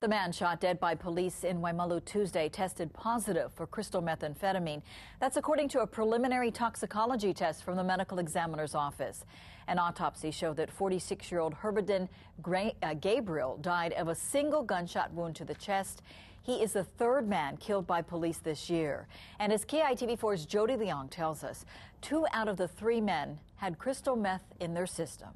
The man shot dead by police in Waimalu Tuesday tested positive for crystal methamphetamine. That's according to a preliminary toxicology test from the medical examiner's office. An autopsy showed that 46 year old Herbden uh, Gabriel died of a single gunshot wound to the chest. He is the third man killed by police this year. And as KITV4's Jody Leong tells us, two out of the three men had crystal meth in their system.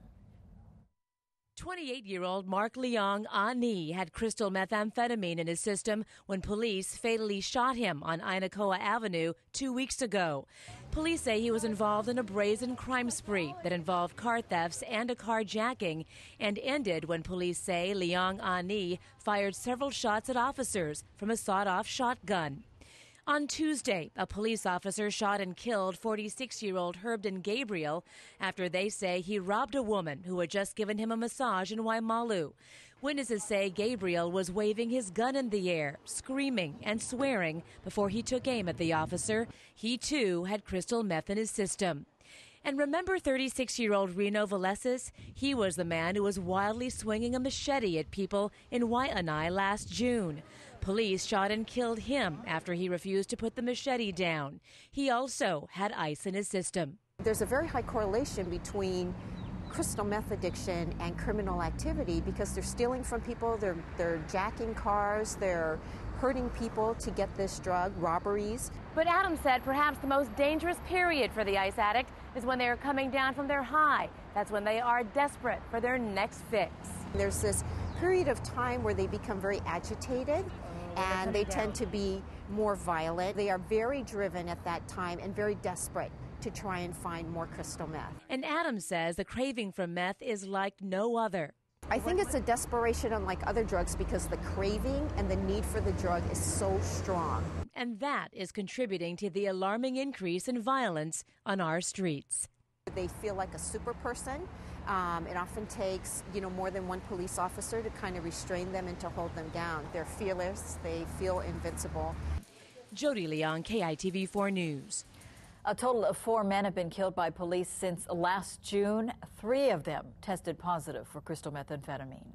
28 year old Mark Leong ah Ani had crystal methamphetamine in his system when police fatally shot him on Inacoa Avenue two weeks ago. Police say he was involved in a brazen crime spree that involved car thefts and a carjacking and ended when police say Leong ah Ani fired several shots at officers from a sawed off shotgun. On Tuesday, a police officer shot and killed 46 year old Herbden Gabriel after they say he robbed a woman who had just given him a massage in Waimalu. Witnesses say Gabriel was waving his gun in the air, screaming and swearing before he took aim at the officer. He too had crystal meth in his system. And remember 36 year old Reno Valesis? He was the man who was wildly swinging a machete at people in Waianae last June. Police shot and killed him after he refused to put the machete down. He also had ice in his system. There's a very high correlation between crystal meth addiction and criminal activity because they're stealing from people, they're, they're jacking cars, they're hurting people to get this drug, robberies. But Adam said perhaps the most dangerous period for the ice addict is when they are coming down from their high. That's when they are desperate for their next fix. There's this period of time where they become very agitated and they tend to be more violent. They are very driven at that time and very desperate to try and find more crystal meth. And Adam says the craving for meth is like no other. I think it's a desperation unlike other drugs because the craving and the need for the drug is so strong. And that is contributing to the alarming increase in violence on our streets. They feel like a super person. Um, it often takes, you know, more than one police officer to kind of restrain them and to hold them down. They're fearless. They feel invincible. Jody Leong, KITV4 News. A total of four men have been killed by police since last June. Three of them tested positive for crystal methamphetamine.